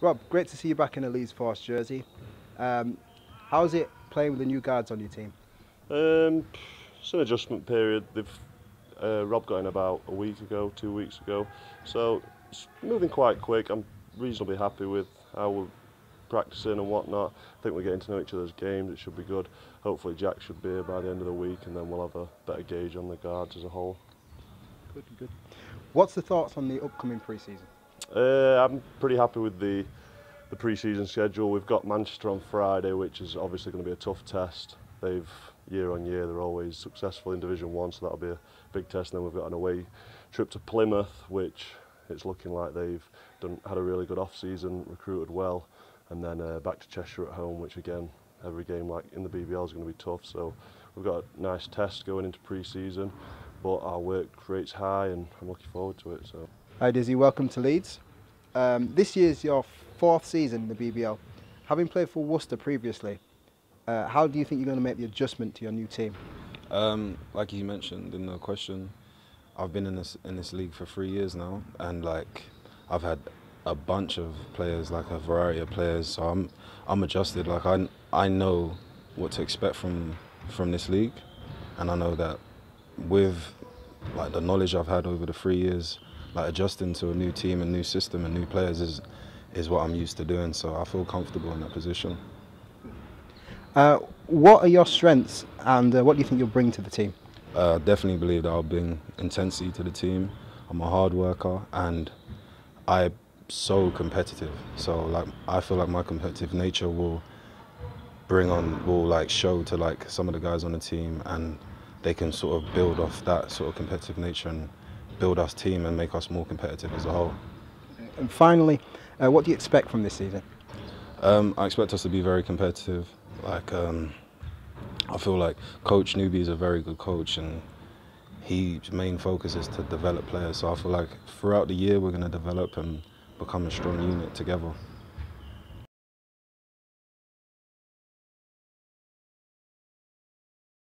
Rob, great to see you back in a Leeds Force jersey. Um, how's it playing with the new guards on your team? Um, it's an adjustment period. They've uh, Rob got in about a week ago, two weeks ago, so it's moving quite quick. I'm reasonably happy with how we're practicing and whatnot. I think we're getting to know each other's games. It should be good. Hopefully, Jack should be here by the end of the week, and then we'll have a better gauge on the guards as a whole. Good, good. What's the thoughts on the upcoming pre-season? Uh, I'm pretty happy with the the pre-season schedule. We've got Manchester on Friday, which is obviously going to be a tough test. They've year on year they're always successful in Division One, so that'll be a big test. And then we've got an away trip to Plymouth, which it's looking like they've done had a really good off season, recruited well, and then uh, back to Cheshire at home, which again every game like in the BBL is going to be tough. So we've got a nice test going into pre-season, but our work rate's high, and I'm looking forward to it. So. Hi Dizzy, welcome to Leeds. Um, this year's your fourth season in the BBL. Having played for Worcester previously, uh, how do you think you're going to make the adjustment to your new team? Um, like you mentioned in the question, I've been in this in this league for three years now, and like I've had a bunch of players, like a variety of players. So I'm I'm adjusted. Like I I know what to expect from from this league, and I know that with like the knowledge I've had over the three years, like adjusting to a new team and new system and new players is is what I'm used to doing. So I feel comfortable in that position. Uh, what are your strengths and uh, what do you think you'll bring to the team? Uh, definitely believe that I'll bring intensity to the team. I'm a hard worker and I'm so competitive. So like I feel like my competitive nature will bring on will like show to like some of the guys on the team and they can sort of build off that sort of competitive nature and build us team and make us more competitive as a whole. And finally, uh, what do you expect from this season? Um, I expect us to be very competitive. Like um, I feel like Coach Newby is a very good coach, and his main focus is to develop players. So I feel like throughout the year we're going to develop and become a strong unit together.